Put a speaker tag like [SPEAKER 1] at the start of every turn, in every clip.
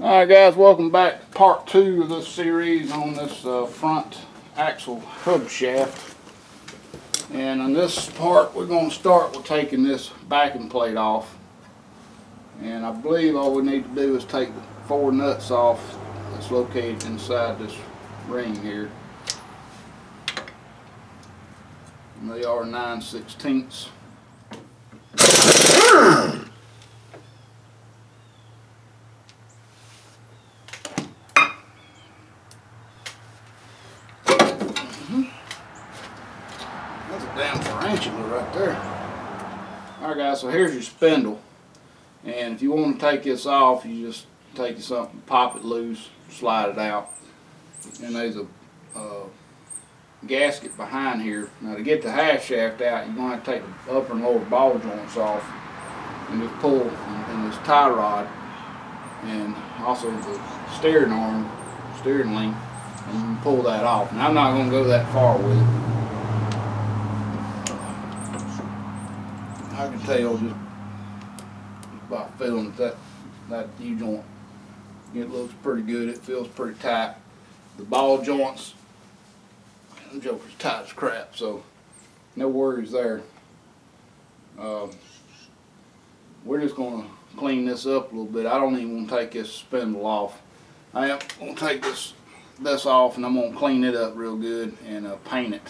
[SPEAKER 1] Alright guys, welcome back to part two of this series on this uh, front axle hub shaft. And on this part we're going to start with taking this backing plate off. And I believe all we need to do is take the four nuts off that's located inside this ring here. And they are 9 sixteenths. That's a damn right there. Alright guys, so here's your spindle. And if you want to take this off, you just take something, pop it loose, slide it out. And there's a uh, gasket behind here. Now to get the half shaft out, you're going to have to take the upper and lower ball joints off and just pull in this tie rod and also the steering arm, steering link, and you can pull that off. Now I'm not going to go that far with it. I can tell just by feeling that that U joint it looks pretty good. It feels pretty tight. The ball joints, the joker's tight as crap, so no worries there. Um, we're just gonna clean this up a little bit. I don't even want to take this spindle off. I am gonna take this this off and I'm gonna clean it up real good and uh, paint it.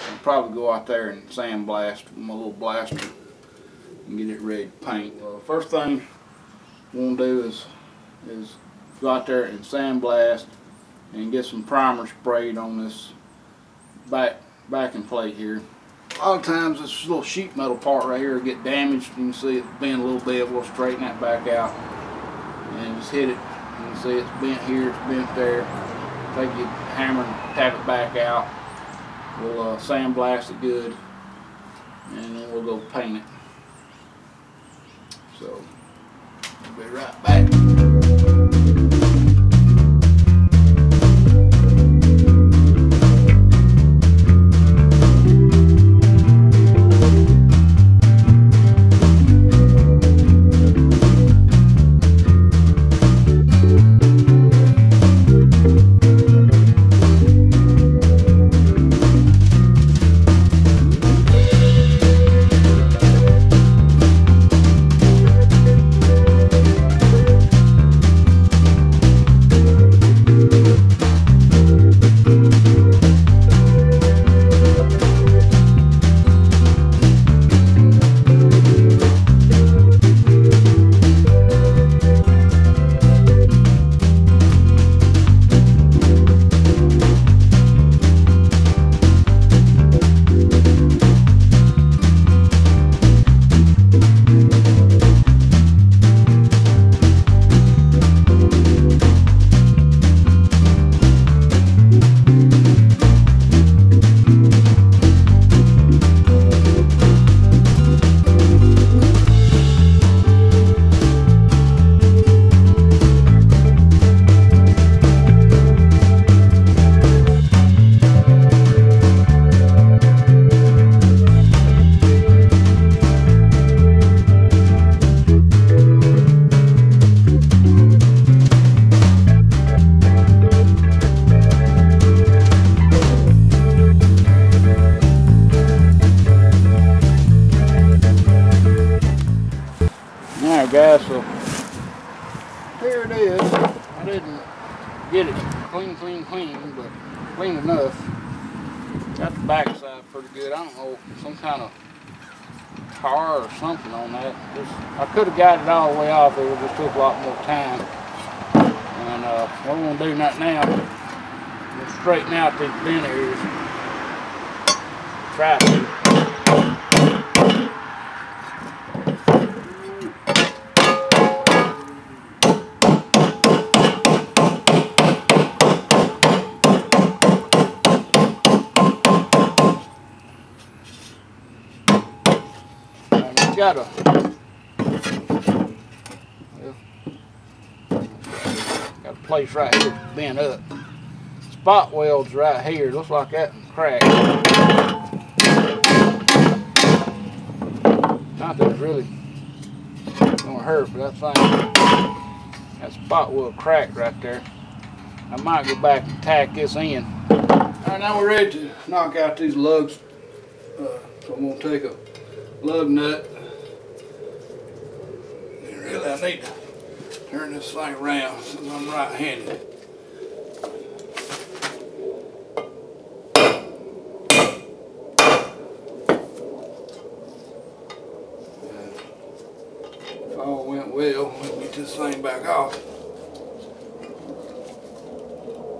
[SPEAKER 1] I'll probably go out there and sandblast with my little blaster and get it ready to paint. Well, first thing we're gonna do is is go out there and sandblast and get some primer sprayed on this back backing plate here. A lot of times this little sheet metal part right here get damaged. You can see it bend a little bit. We'll straighten that back out and just hit it. You can see it's bent here, it's bent there. Take your hammer and tap it back out. We'll uh, sandblast it good and then we'll go paint it. So, we'll be right back. I could have got it all the way off, it would just took a lot more time. And uh, what we're gonna do right now, we'll straighten out these areas. Try to. Got a well, got a place right here bent up. Spot welds right here. Looks like that one cracked. Not that it's really gonna hurt, but that thing That spot will crack right there. I might go back and tack this in. Alright, now we're ready to knock out these lugs. Uh, so I'm gonna take a lug nut. And really, I need to turn this thing around since I'm right-handed. All went well, we'll get this thing back off.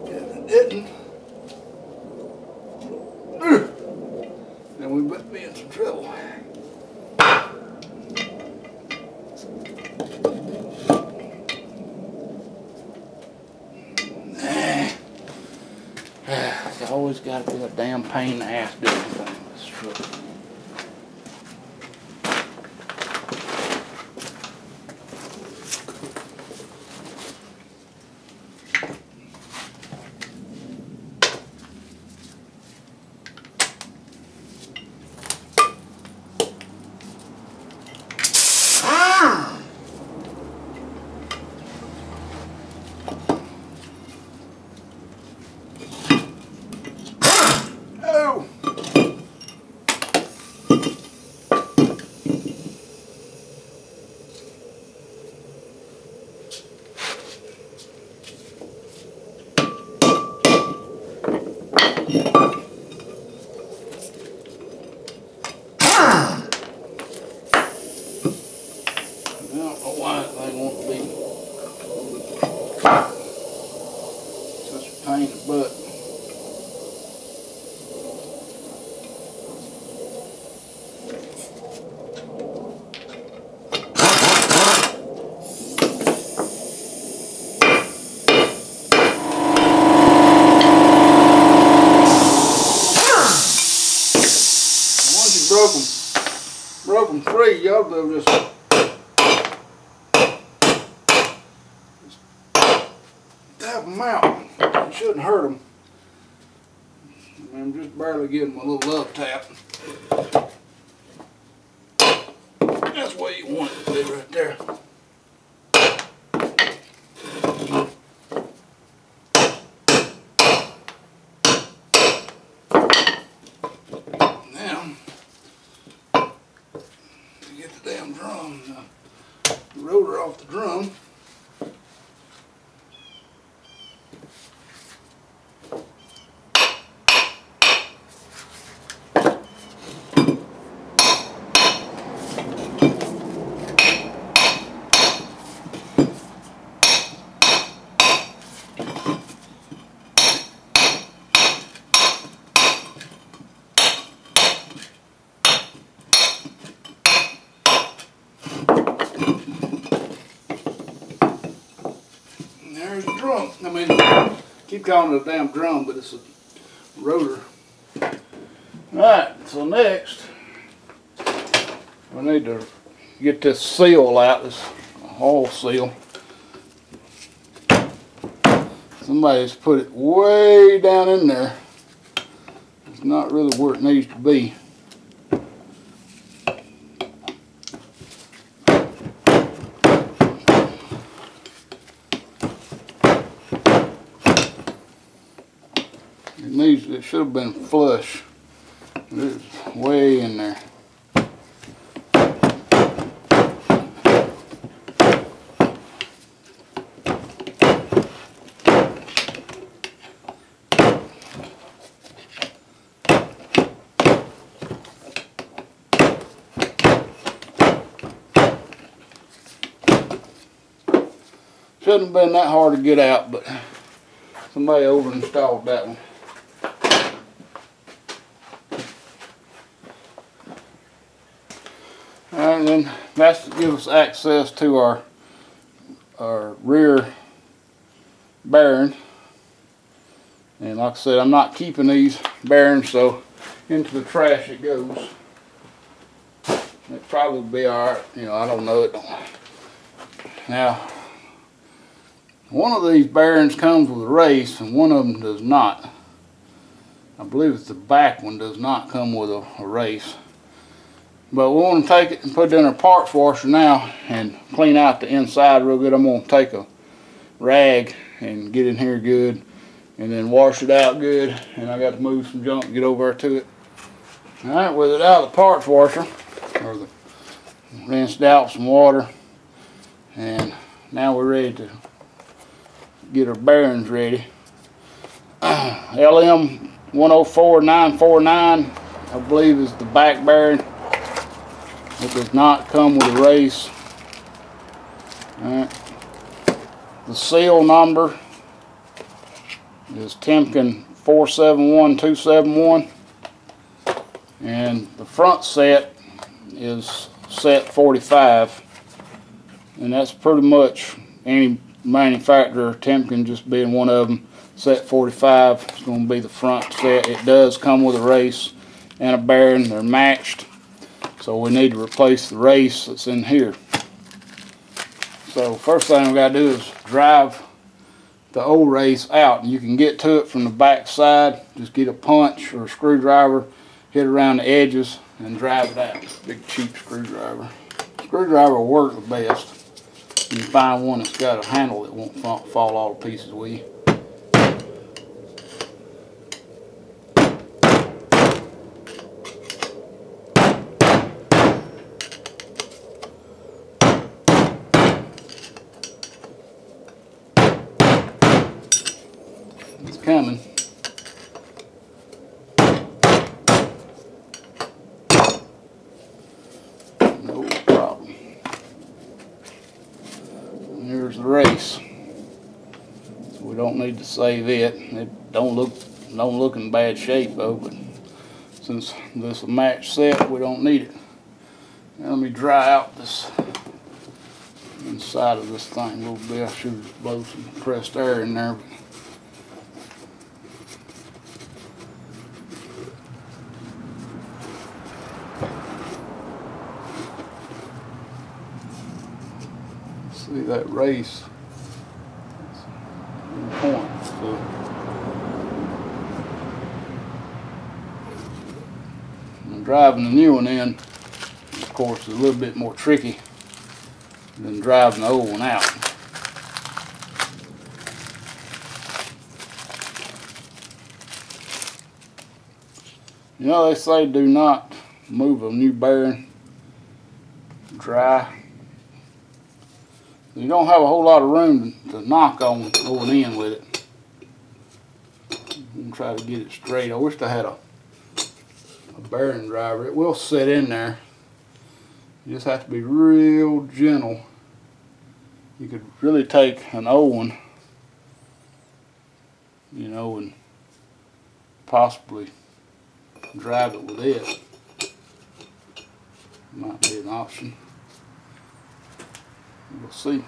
[SPEAKER 1] If it didn't, then we would be in some trouble. It's always got to be a damn pain in the ass doing anything with this truck. Oh! I don't know why that thing won't be such a pain in the butt. Once you broke them, broke them free, y'all be able to just tap them shouldn't hurt them. I'm just barely giving them a little love tap. That's what you want it to do right there. Now, to get the damn drum, the rotor off the drum, And there's the drum. I mean, keep calling it a damn drum, but it's a rotor. Alright, so next, we need to get this seal out, this oil seal. Somebody's put it way down in there. It's not really where it needs to be. It needs, it should have been flush. It's way in there. Shouldn't have been that hard to get out, but somebody over installed that one. And then that's to give us access to our our rear bearing. And like I said, I'm not keeping these bearings, so into the trash it goes. It probably be alright, you know, I don't know it. Now, one of these bearings comes with a race and one of them does not. I believe it's the back one does not come with a, a race. But we want to take it and put it in our parts washer now and clean out the inside real good. I'm going to take a rag and get in here good and then wash it out good and I got to move some junk get over to it. Alright, with it out of the parts washer or the rinsed out some water and now we're ready to get our bearings ready. LM 104949 I believe is the back bearing. It does not come with a race. Alright. The seal number is Timken 471271 and the front set is set 45 and that's pretty much any manufacturer Timken just being one of them set 45 is going to be the front set. It does come with a race and a bearing. They're matched so we need to replace the race that's in here so first thing we got to do is drive the old race out. You can get to it from the back side. Just get a punch or a screwdriver, hit around the edges, and drive it out. Big cheap screwdriver. Screwdriver will work the best. You find one that's got a handle that won't fall all to pieces with you. coming. No problem. And here's the race. So we don't need to save it. It don't look don't look in bad shape though, but since this match set, we don't need it. Now let me dry out this inside of this thing a little bit. I should blow some compressed air in there. see that race I'm driving the new one in, of course, is a little bit more tricky than driving the old one out. You know, they say do not move a new bearing dry you don't have a whole lot of room to knock on going in with it. Try to get it straight. I wish I had a, a bearing driver. It will sit in there. You just have to be real gentle. You could really take an old one, you know, and possibly drive it with it. Might be an option. We'll see.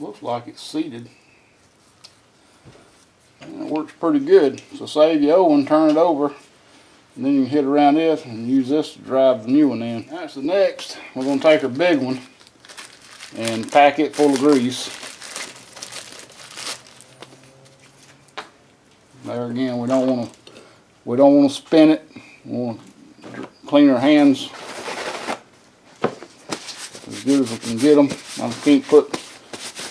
[SPEAKER 1] Looks like it's seated. And it works pretty good. So save your old one, turn it over, and then you can hit around this and use this to drive the new one in. That's the next. We're going to take our big one and pack it full of grease. There again, we don't want to we don't want to spin it. We want to clean our hands as good as we can get them. I can't put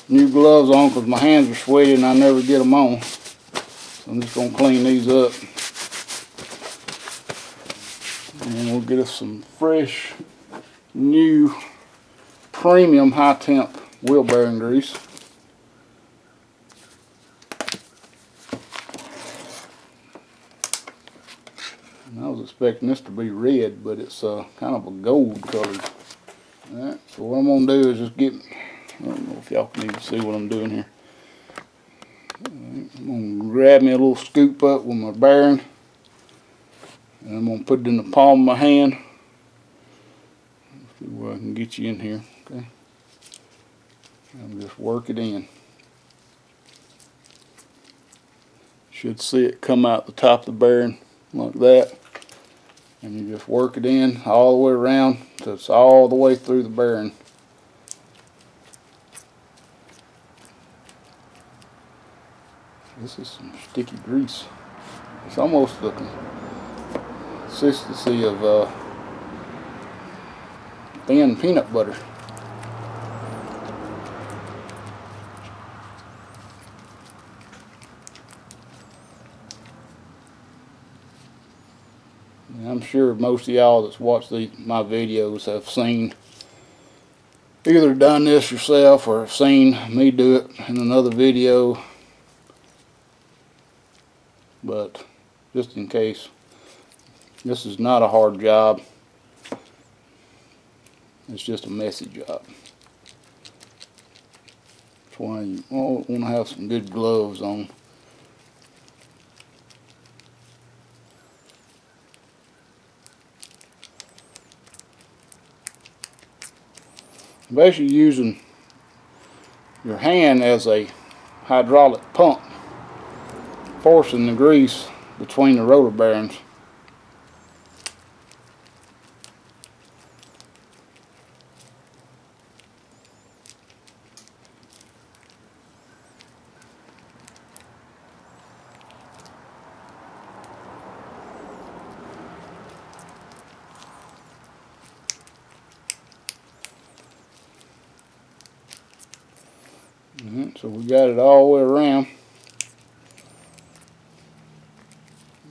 [SPEAKER 1] new gloves on because my hands are sweaty and I never get them on. So I'm just going to clean these up. And we'll get us some fresh, new, premium high temp wheel bearing grease. I was expecting this to be red, but it's uh, kind of a gold color. Alright, so what I'm gonna do is just get, I don't know if y'all can even see what I'm doing here. I'm gonna grab me a little scoop up with my bearing. And I'm gonna put it in the palm of my hand. See where I can get you in here, okay? And just work it in. Should see it come out the top of the bearing like that. And you just work it in all the way around so it's all the way through the bearing. This is some sticky grease. It's almost the consistency of uh, thin peanut butter. And I'm sure most of y'all that's watched the, my videos have seen either done this yourself or seen me do it in another video but just in case this is not a hard job. It's just a messy job. That's why you want to have some good gloves on. Basically using your hand as a hydraulic pump forcing the grease between the rotor bearings Mm-hmm, so we got it all the way around.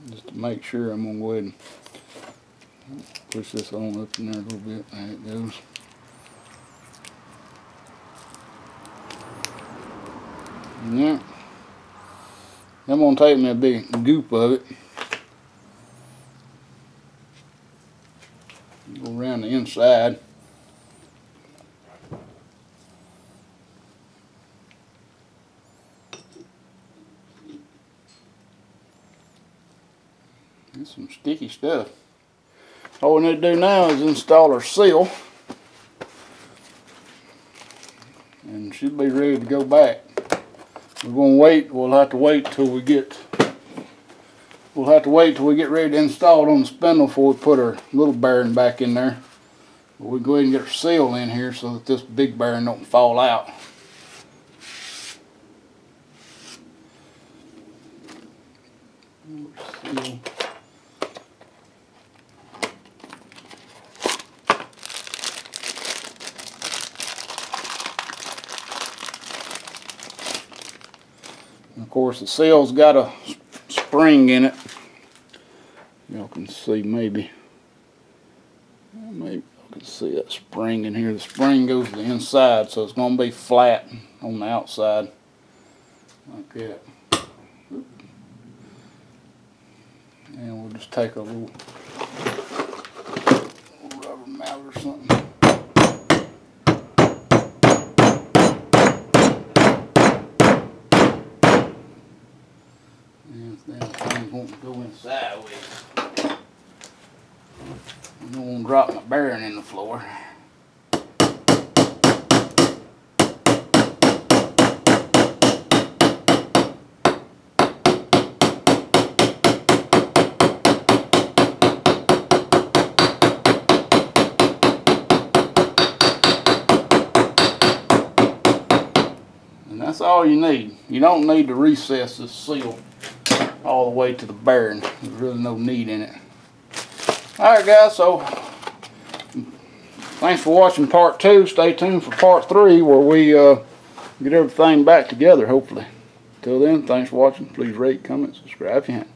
[SPEAKER 1] Just to make sure, I'm going to go ahead and push this on up in there a little bit. There it goes. Yeah. I'm going to take me a big goop of it. Go around the inside. That's stuff. All we need to do now is install our seal. And she'll be ready to go back. We're going to wait, we'll have to wait till we get, we'll have to wait till we get ready to install it on the spindle before we put our little bearing back in there. But we go ahead and get our seal in here so that this big bearing don't fall out. Seal. Course the seal's got a spring in it. Y'all can see maybe. Maybe you can see that spring in here. The spring goes to the inside so it's going to be flat on the outside. Like that. And we'll just take a little rubber mallet or something. And then things won't go in sideways. I don't want to drop my bearing in the floor. And that's all you need. You don't need to recess this seal all the way to the bearing. There's really no need in it. Alright guys, so thanks for watching part two. Stay tuned for part three where we uh, get everything back together hopefully. Till then, thanks for watching. Please rate, comment, subscribe if you can.